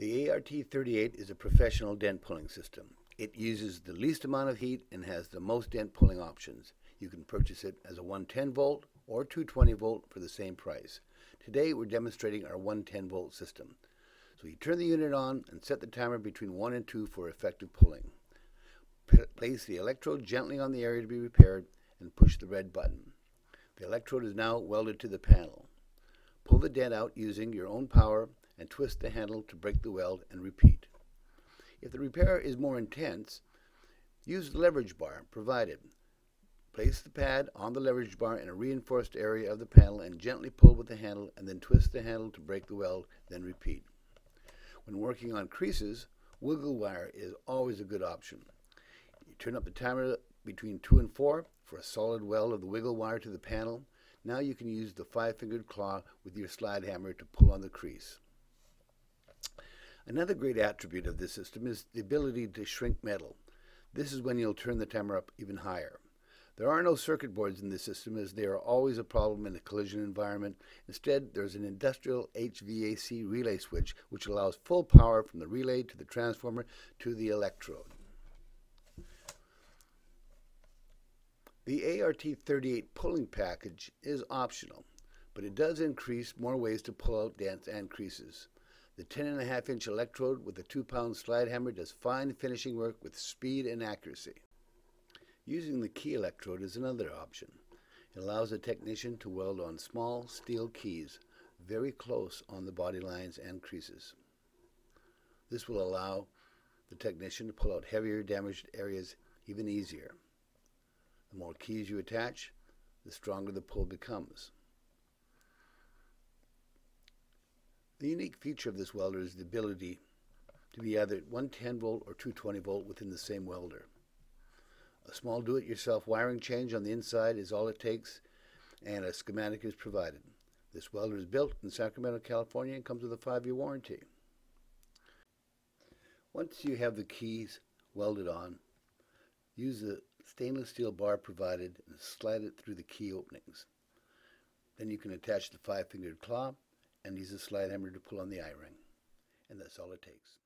The ART38 is a professional dent pulling system. It uses the least amount of heat and has the most dent pulling options. You can purchase it as a 110 volt or 220 volt for the same price. Today we're demonstrating our 110 volt system. So you turn the unit on and set the timer between 1 and 2 for effective pulling. Place the electrode gently on the area to be repaired and push the red button. The electrode is now welded to the panel. Pull the dent out using your own power and twist the handle to break the weld and repeat. If the repair is more intense, use the leverage bar provided. Place the pad on the leverage bar in a reinforced area of the panel and gently pull with the handle and then twist the handle to break the weld, then repeat. When working on creases, wiggle wire is always a good option. You turn up the timer between 2 and 4 for a solid weld of the wiggle wire to the panel. Now you can use the five-fingered claw with your slide hammer to pull on the crease. Another great attribute of this system is the ability to shrink metal. This is when you'll turn the timer up even higher. There are no circuit boards in this system as they are always a problem in a collision environment. Instead, there's an industrial HVAC relay switch which allows full power from the relay to the transformer to the electrode. The ART38 pulling package is optional, but it does increase more ways to pull out dents and creases. The 10.5 inch electrode with a 2 pound slide hammer does fine finishing work with speed and accuracy. Using the key electrode is another option. It allows a technician to weld on small steel keys very close on the body lines and creases. This will allow the technician to pull out heavier damaged areas even easier. The more keys you attach, the stronger the pull becomes. The unique feature of this welder is the ability to be either 110 volt or 220 volt within the same welder. A small do-it-yourself wiring change on the inside is all it takes and a schematic is provided. This welder is built in Sacramento, California and comes with a five-year warranty. Once you have the keys welded on, use the stainless steel bar provided and slide it through the key openings. Then you can attach the five-fingered claw and use a slide hammer to pull on the eye ring. And that's all it takes.